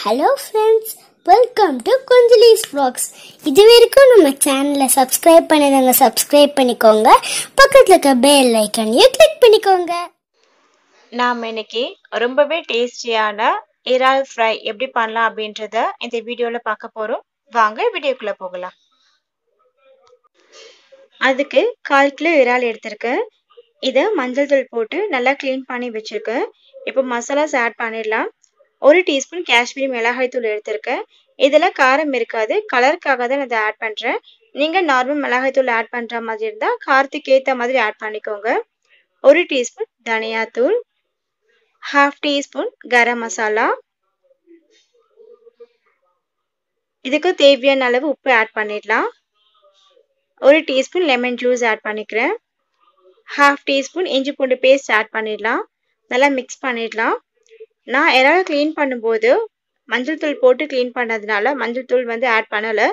Hello friends welcome to Kunjali's blogs இது வரைக்கும் நம்ம சேனலை சப்ஸ்கிரைப் பண்ணிடுங்க சப்ஸ்கிரைப் பண்ணிக்கோங்க. பக்கத்தில் இருக்க பெல் ஐக்கனையும் கிளிக் பண்ணிக்கோங்க. நாம் இன்னைக்கு ரொம்பவே டேஸ்டியான இறால் ஃப்ரை எப்படி பண்ணலாம் அப்படின்றத இந்த வீடியோவில் பார்க்க போகிறோம் வாங்க வீடியோக்குள்ளே போகலாம். அதுக்கு கால் கிலோ இறால் எடுத்திருக்கேன். இதை மஞ்சள் தூள் போட்டு நல்லா க்ளீன் பண்ணி வச்சுருக்கேன். இப்போ மசாலாஸ் ஆட் பண்ணிடலாம். ஒரு டீஸ்பூன் காஷ்மீரி மிளகாய் தூள் எடுத்திருக்கேன். இதில் காரம் இருக்காது. கலருக்காக தான் நான் இதை ஆட் பண்ணுறேன் நீங்கள் நார்மல் மிளகாய் தூள் ஆட் பண்ணுற மாதிரி இருந்தால் காரத்துக்கு ஏற்ற மாதிரி ஆட் பண்ணிக்கோங்க. ஒரு டீஸ்பூன் தனியாத்தூள் ஹாஃப் டீஸ்பூன் கரம் மசாலா. இதுக்கு தேவையான அளவு உப்பு ஆட் பண்ணிடலாம். ஒரு டீஸ்பூன் லெமன் ஜூஸ் ஆட் பண்ணிக்கிறேன். ஹாஃப் டீஸ்பூன் இஞ்சி பூண்டு பேஸ்ட் ஆட் பண்ணிடலாம். நல்லா மிக்ஸ் பண்ணிடலாம். நான் இறால் க்ளீன் பண்ணும்போது மஞ்சள் தூள் போட்டு க்ளீன் பண்ணதுனால மஞ்சள் தூள் வந்து ஆட் பண்ணலை.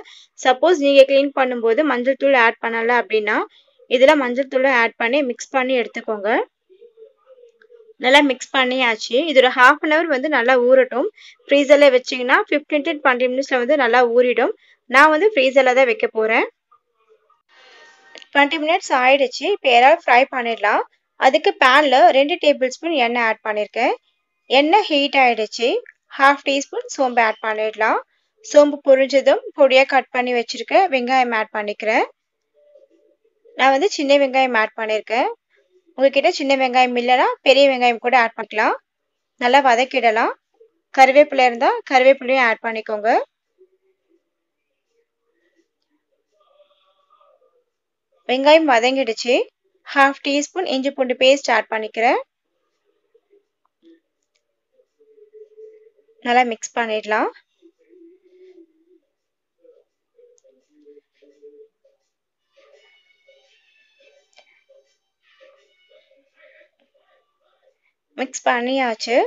சப்போஸ் நீங்கள் க்ளீன் பண்ணும்போது மஞ்சள் தூள் ஆட் பண்ணலை அப்படின்னா இதில் மஞ்சள் தூளை ஆட் பண்ணி மிக்ஸ் பண்ணி எடுத்துக்கோங்க. நல்லா மிக்ஸ் பண்ணியாச்சு. இது ஒரு ஹாஃப் அன் ஹவர் வந்து நல்லா ஊறட்டும். ஃப்ரீசரில் வச்சிங்கன்னா ஃபிஃப்டீன் டு டுவெண்ட்டி மினிட்ஸில் வந்து நல்லா ஊறிடும். நான் வந்து ஃப்ரீசரில் தான் வைக்க போகிறேன் டுவெண்ட்டி மினிட்ஸ் ஆயிடுச்சு. இப்போ யாராவது ஃப்ரை பண்ணிடலாம். அதுக்கு பேனில் ரெண்டு டேபிள் ஸ்பூன் எண்ணெய் ஆட் பண்ணியிருக்கேன் எண்ணெய் ஹீட் ஆயிடுச்சு? ஹாஃப் டீஸ்பூன் சோம்பு ஆட் பண்ணிடலாம். சோம்பு புரிஞ்சதும் பொடியாக கட் பண்ணி வச்சுருக்கேன் வெங்காயம் ஆட் பண்ணிக்கிறேன். நான் வந்து சின்ன வெங்காயம் ஆட் பண்ணியிருக்கேன் உங்ககிட்ட சின்ன வெங்காயம் இல்லைன்னா பெரிய வெங்காயம் கூட ஆட் பண்ணிக்கலாம். நல்லா வதக்கிடலாம். கருவேப்பிலை இருந்தால் கருவேப்பிலையும் ஆட் பண்ணிக்கோங்க. வெங்காயம் வதங்கிடுச்சு. ஹாஃப் டீஸ்பூன் இஞ்சி பூண்டு பேஸ்ட் ஆட் பண்ணிக்கிறேன். நல்லா மிக்ஸ் பண்ணிடலாம். மிக்ஸ் பண்ணியாச்சு.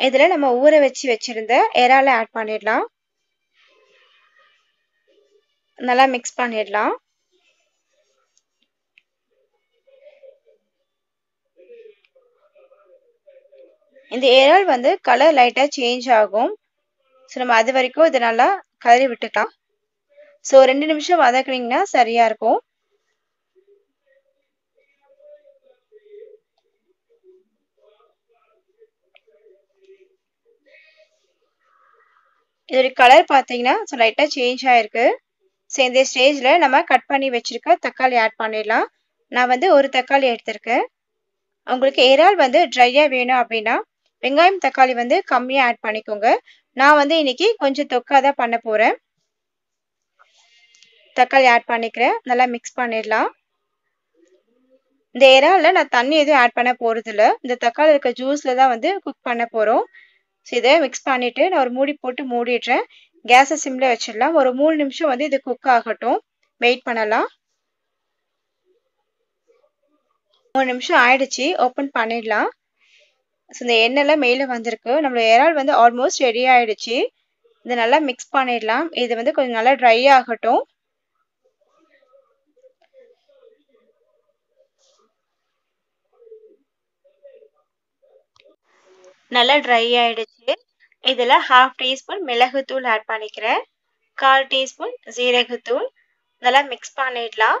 இதில் நம்ம ஊற வச்சு வச்சுருந்த இறால ஆட் பண்ணிடலாம். நல்லா மிக்ஸ் பண்ணிடலாம். இந்த ஏரல் வந்து கலர் லைட்டாக சேஞ்ச் ஆகும். ஸோ நம்ம அது வரைக்கும் இதை நல்லா கலரி விட்டுக்கலாம். ஸோ ரெண்டு நிமிஷம் வதக்குனீங்கன்னா சரியாக இருக்கும். இதோட கலர் பார்த்தீங்கன்னா ஸோ லைட்டாக சேஞ்ச் ஆகிருக்கு ஸோ இந்த ஸ்டேஜில் நம்ம கட் பண்ணி வச்சுருக்க தக்காளி ஆட் பண்ணிடலாம். நான் வந்து ஒரு தக்காளி எடுத்திருக்கேன். உங்களுக்கு இறால் வந்து ட்ரையாக வேணும் அப்படின்னா வெங்காயம் தக்காளி வந்து கம்மியாக ஆட் பண்ணிக்கோங்க. நான் வந்து இன்னைக்கு கொஞ்சம் தொக்கா தான் பண்ண போகிறேன் தக்காளி ஆட் பண்ணிக்கிறேன். நல்லா மிக்ஸ் பண்ணிடலாம். இந்த இறாலில் நான் தண்ணி எதுவும் ஆட் பண்ண போகிறதில்ல இந்த தக்காளி இருக்க ஜூஸில் தான் வந்து குக் பண்ண போகிறோம் ஸோ இதை மிக்ஸ் பண்ணிவிட்டு நான் ஒரு மூடி போட்டு மூடிடுறேன். கேஸை சிம்மில் வச்சிடலாம். ஒரு மூணு நிமிஷம் வந்து இது குக் ஆகட்டும். வெயிட் பண்ணலாம். மூணு நிமிஷம் ஆயிடுச்சு. ஓப்பன் பண்ணிடலாம். ஸோ இந்த எண்ணெய்லாம் மேலே வந்திருக்கு. நம்மளோட இறால் வந்து ஆல்மோஸ்ட் ரெடி ஆயிடுச்சு. இதை நல்லா மிக்ஸ் பண்ணிடலாம். இது வந்து கொஞ்சம் நல்லா ட்ரை ஆகட்டும். நல்லா ட்ரை ஆயிடுச்சு. இதில் ஹாஃப் டீஸ்பூன் மிளகுத்தூள் ஆட் பண்ணிக்கிறேன். கால் டீஸ்பூன் ஜீரகத்தூள். நல்லா மிக்ஸ் பண்ணிடலாம்.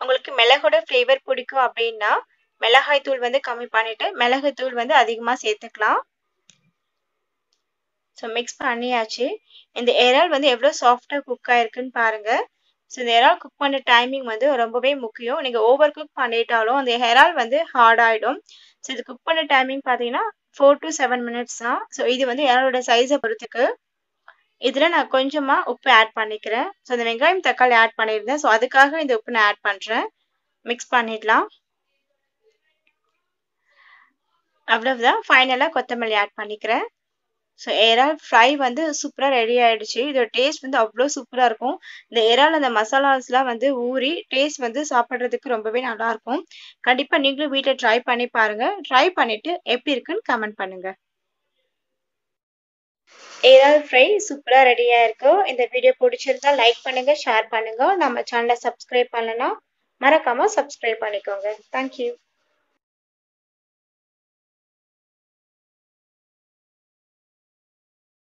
உங்களுக்கு மிளகோட ஃப்ளேவர் பிடிக்கும் அப்படின்னா மிளகாய் தூள் வந்து கம்மி பண்ணிட்டு மிளகு தூள் வந்து அதிகமாக சேர்த்துக்கலாம். ஸோ மிக்ஸ் பண்ணியாச்சு. இந்த இறால் வந்து எவ்வளோ சாஃப்டாக குக் ஆயிருக்குன்னு பாருங்க. ஸோ இந்த இறால் குக் பண்ணுற டைமிங் வந்து ரொம்பவே முக்கியம். நீங்கள் ஓவர் குக் பண்ணிட்டாலும் அந்த இறால் வந்து ஹார்ட் ஆகிடும் ஸோ இது குக் பண்ண டைமிங் பார்த்தீங்கன்னா ஃபோர் டு செவன் மினிட்ஸ் தான். ஸோ இது வந்து இறாலோட சைஸை பொறுத்துக்கு. இதில் நான் கொஞ்சமாக உப்பு ஆட் பண்ணிக்கிறேன். ஸோ இந்த வெங்காயம் தக்காளி ஆட் பண்ணியிருந்தேன். ஸோ அதுக்காக இந்த உப்பு நான் ஆட் பண்ணுறேன் மிக்ஸ் பண்ணிடலாம். அவ்வளவுதான். ஃபைனலாக கொத்தமல்லி ஆட் பண்ணிக்கிறேன். ஸோ இறால் ஃப்ரை வந்து சூப்பராக ரெடி ஆகிடுச்சு இதோட டேஸ்ட் வந்து அவ்வளோ சூப்பராக இருக்கும். இந்த இறால் அந்த மசாலாஸ்லாம் வந்து ஊறி டேஸ்ட் வந்து சாப்பிட்றதுக்கு ரொம்பவே நல்லாயிருக்கும் கண்டிப்பாக நீங்களும் வீட்டில் ட்ரை பண்ணி பாருங்கள் ட்ரை பண்ணிவிட்டு எப்படி இருக்குன்னு கமெண்ட் பண்ணுங்கள் ஏதாவது ஃப்ரை சூப்பராக ரெடியாக இருக்கும் இந்த வீடியோ பிடிச்சிருந்தா லைக் பண்ணுங்கள் ஷேர் பண்ணுங்கள் நம்ம சேனலை சப்ஸ்கிரைப் பண்ணலாம் மறக்காமல் சப்ஸ்கிரைப் பண்ணிக்கோங்க. தேங்க்யூ